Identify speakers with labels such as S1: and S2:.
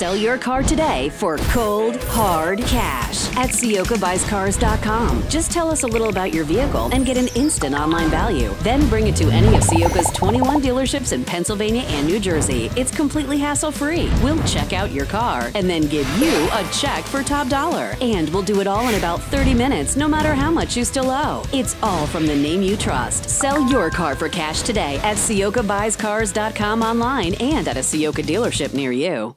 S1: Sell your car today for cold, hard cash at CioccaBuysCars.com. Just tell us a little about your vehicle and get an instant online value. Then bring it to any of Ciocca's 21 dealerships in Pennsylvania and New Jersey. It's completely hassle free. We'll check out your car and then give you a check for top dollar. And we'll do it all in about 30 minutes, no matter how much you still owe. It's all from the name you trust. Sell your car for cash today at CioccaBuysCars.com online and at a Sioka dealership near you.